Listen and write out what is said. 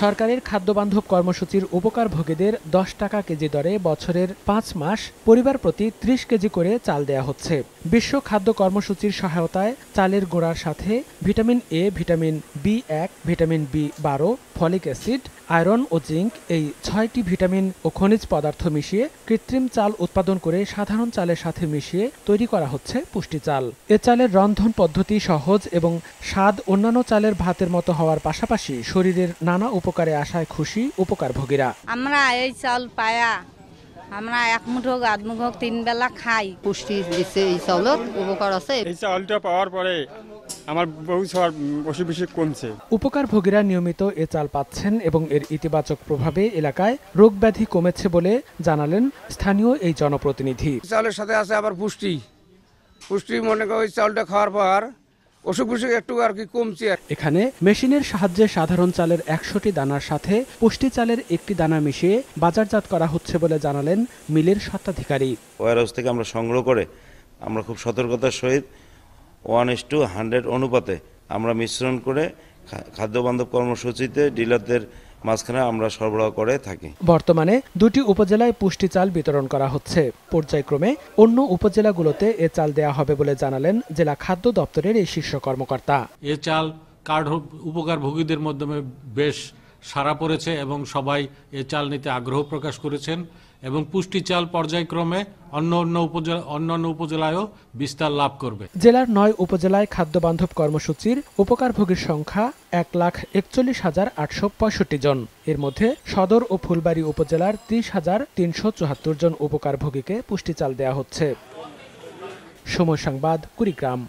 সরকারের খাদ্যবান্ধব কর্মসূচির উপকারভোগীদের দশ টাকা কেজি দরে বছরের পাঁচ মাস পরিবার প্রতি ত্রিশ কেজি করে চাল দেয়া হচ্ছে। বিশ্ব খাদ্য কর্মসূচির সহায়তায় চালের গোড়ার সাথে ভিটামিন এ, ভিটামিন বি এক, ভিটামিন বি বারো ফলিক অ্যাসিড আয়রন ও জিঙ্ক এই ছয়টি ভিটামিন ও খনিজ পদার্থ মিশিয়ে কৃত্রিম চাল উৎপাদন করে সাধারণ চালের সাথে মিশিয়ে তৈরি করা হচ্ছে পুষ্টি চাল। এ চালের রন্ধন পদ্ধতি সহজ এবং স্বাদ অন্যান্য চালের ভাতের মতো হওয়ার পাশাপাশি শরীরের নানা উপকারে আসায় খুশি উপকারভোগীরা আমরা এই চাল পায়া আমরা এক মুঠো আধ মুঠো তিন বেলা খাই। পুষ্টি দিচ্ছে এই চাউলত উপকার আছে। এই চাউলটা পাওয়ার পরে আমার বহু সবার অসুখ বিসুখ কমছে। উপকারভোগীরা নিয়মিত এ চাল পাচ্ছেন এবং এর ইতিবাচক প্রভাবে এলাকায় রোগ ব্যাধি কমেছে বলে জানালেন স্থানীয় এই জনপ্রতিনিধি। চালের সাথে আছে আবার পুষ্টি। পুষ্টি মনে করো ওই চাউলটা খাওয়ার পর অসুখ বিসুখ একটু আর কি কমছে। আর এখানে মেশিনের সাহায্যে সাধারণ চালের একশোটি দানার সাথে পুষ্টি চালের একটি দানা মিশিয়ে বাজারজাত করা হচ্ছে বলে জানালেন মিলের স্বত্বাধিকারী। ওয়ারহাউস থেকে আমরা সংগ্রহ করে আমরা খুব সতর্কতার সহিত ওয়ান ইস টু হান্ড্রেড অনুপাতে আমরা মিশ্রণ করে খা- খাদ্যবান্ধব কর্মসূচিতে ডিলারদের মাঝখানে আমরা সরবরাহ করে থাকি। বর্তমানে দুটি উপজেলায় পুষ্টি চাল বিতরণ করা হচ্ছে। পর্যায়ক্রমে অন্য উপজেলাগুলোতে এ চাল দেয়া হবে বলে জানালেন জেলা খাদ্য দপ্তরের এই শীর্ষ কর্মকর্তা। এ চাল কার্ড উপকারভোগীদের মাধ্যমে বেশ সারা পড়েছে এবং সবাই এ চাল নিতে আগ্রহ প্রকাশ করেছেন এবং পুষ্টি চাল পর্যায়ক্রমে অন্য অন্য উপজেলা অন্যান্য উপজেলায়ও বিস্তার লাভ করবে। জেলার নয় উপজেলায় খাদ্যবান্ধব কর্মসূচির উপকারভোগীর সংখ্যা এক লাখ একচল্লিশ হাজার আটশো পঁয়ষট্টি জন। এর মধ্যে সদর ও ফুলবাড়ী উপজেলার ত্রিশ হাজার তিনশো চুয়াত্তর জন উপকারভোগীকে পুষ্টি চাল দেওয়া হচ্ছে। সময় সংবাদ, কুড়িগ্রাম।